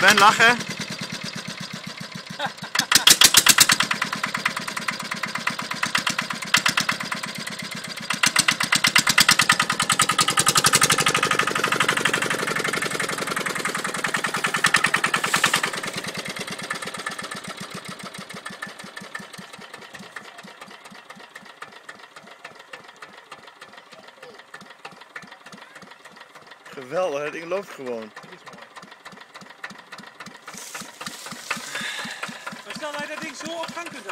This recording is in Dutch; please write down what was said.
Ben, lachen. Geweldig, het ding loopt gewoon. mittlerweile den so auch tanken.